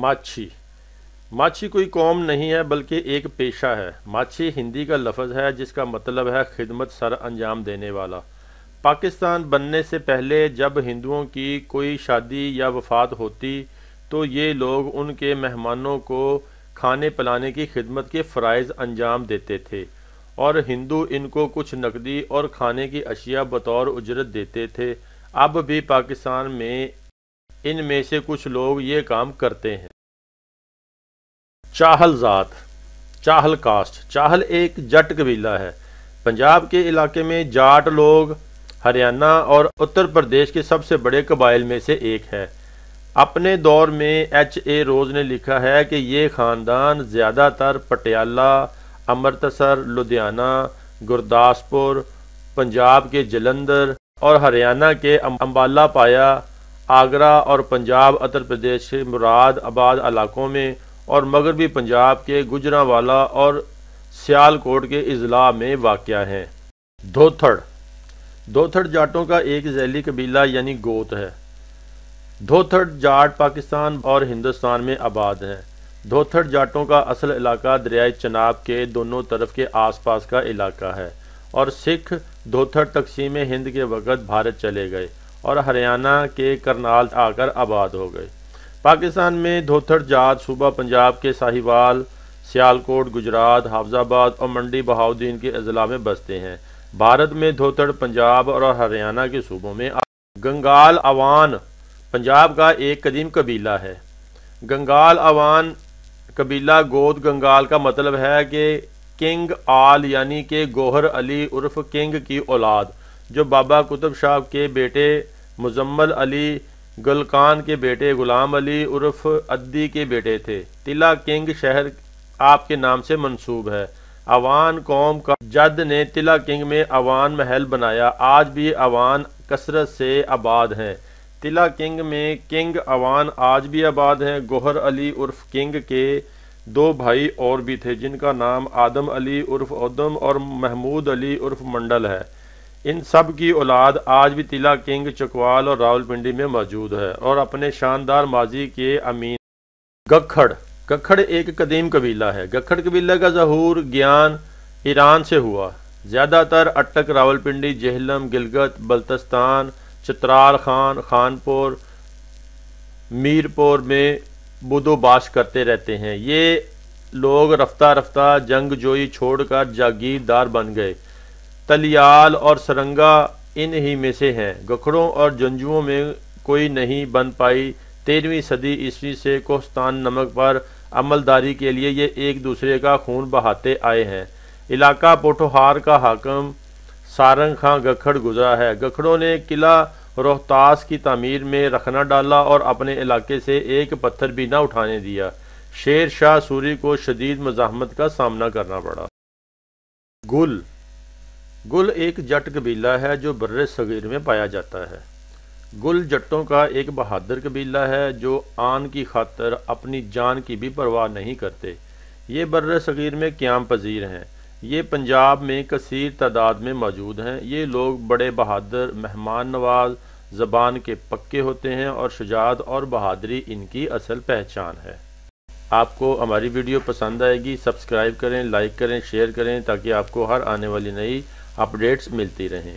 ماچھی۔ ماچھی کوئی قوم نہیں ہے بلکہ ایک پیشہ ہے۔ ماچھی ہندی کا لفظ ہے جس کا مطلب ہے خدمت سر انجام دینے والا۔ پاکستان بننے سے پہلے جب ہندوؤں کی کوئی شادی یا وفات ہوتی تو یہ لوگ ان کے مہمانوں کو کھانے پلانے کی خدمت کے فرائض انجام دیتے تھے اور ہندو ان کو کچھ نقدی اور کھانے کی اشیاء بطور اجرت دیتے تھے۔ اب بھی پاکستان میں ان میں سے کچھ لوگ یہ کام کرتے ہیں۔ چاہل ذات، چاہل کاسٹ چاہل ایک جٹ قبیلہ ہے۔ پنجاب کے علاقے میں جاٹ لوگ، ہریانہ اور اتر پردیش کے سب سے بڑے قبائل میں سے ایک ہے۔ اپنے دور میں ایچ اے روز نے لکھا ہے کہ یہ خاندان زیادہ تر پٹیالہ، امرتسر، لدھیانہ، گرداسپور، پنجاب کے جلندر اور ہریانہ کے امبالہ پایا آگرہ اور پنجاب، اتر پردیش کے مراد آباد علاقوں میں اور مغربی پنجاب کے گجرا والا اور سیال کوٹ کے اضلاع میں واقع ہیں۔ دھوتھڑ۔ دھوتھڑ جاٹوں کا ایک ذیلی قبیلہ یعنی گوت ہے۔ دھوتھڑ جاٹ پاکستان اور ہندوستان میں آباد ہیں دھوتھڑ جاٹوں کا اصل علاقہ دریائے چناب کے دونوں طرف کے آس پاس کا علاقہ ہے اور سکھ دھوتھڑ تقسیم ہند کے وقت بھارت چلے گئے۔ اور ہریانہ کے کرنال آ کر آباد ہو گئے۔ پاکستان میں دھوتھڑ جات، صوبہ پنجاب کے ساہیوال، سیالکوٹ، گجرات حافظ آباد اور منڈی بہاؤدین کے اضلاع میں بستے ہیں۔ بھارت میں دھوتھڑ پنجاب اور ہریانہ کے صوبوں میں گنگال اوان، پنجاب کا ایک قدیم قبیلہ ہے۔ گنگال اوان، قبیلہ گود گنگال کا مطلب ہے کہ کنگ آل یعنی کہ گوہر علی عرف کنگ کی اولاد، جو بابا کتب شاہ کے بیٹے مزمل علی گلکان کے بیٹے غلام علی عرف ادی کے بیٹے تھے۔ تلا کنگ شہر آپ کے نام سے منصوب ہے۔ اوان قوم کا جد نے تلا کنگ میں اوان محل بنایا۔ آج بھی اوان کثرت سے آباد ہیں۔ تلا کنگ میں کنگ اوان آج بھی آباد ہیں۔ گوہر علی عرف کنگ کے دو بھائی اور بھی تھے، جن کا نام آدم علی عرف ادم اور محمود علی عرف منڈل ہے۔ ان سب کی اولاد آج بھی تلا کنگ، چکوال اور راول پنڈی میں موجود ہے اور اپنے شاندار ماضی کے امین گکھڑ گکھڑ ایک قدیم قبیلہ ہے۔ گکھڑ قبیلہ کا ظہور گیان ایران سے ہوا۔ زیادہ تر اٹک، راول پنڈی، جہلم، گلگت، بلتستان، چترال خان، خانپور، میرپور میں بدو باش کرتے رہتے ہیں۔ یہ لوگ رفتہ رفتہ جنگ جوئی چھوڑ کر جاگیردار بن گئے۔ تلیال اور سرنگا ان ہی میں سے ہیں۔ گکھڑوں اور جنجوؤں میں کوئی نہیں بن پائی۔ تیرہویں صدی عیسوی سے کوستان نمک پر عملداری کے لیے یہ ایک دوسرے کا خون بہاتے آئے ہیں۔ علاقہ پوٹوہار کا حاکم سارنگ خاں گکھڑ گزرا ہے۔ گکھڑوں نے قلعہ روہتاس کی تعمیر میں رکھنا ڈالا اور اپنے علاقے سے ایک پتھر بھی نہ اٹھانے دیا۔ شیر شاہ سوری کو شدید مزاحمت کا سامنا کرنا پڑا۔ گل گل ایک جٹ قبیلہ ہے جو بر صغیر میں پایا جاتا ہے۔ گل جٹوں کا ایک بہادر قبیلہ ہے جو آن کی خاطر اپنی جان کی بھی پرواہ نہیں کرتے۔ یہ بر صغیر میں قیام پذیر ہیں۔ یہ پنجاب میں کثیر تعداد میں موجود ہیں۔ یہ لوگ بڑے بہادر، مہمان نواز، زبان کے پکے ہوتے ہیں اور شجاعت اور بہادری ان کی اصل پہچان ہے۔ آپ کو ہماری ویڈیو پسند آئے گی، سبسکرائب کریں، لائک کریں، شیئر کریں تاکہ آپ کو ہر آنے والی نئی اپڈیٹس ملتی رہیں۔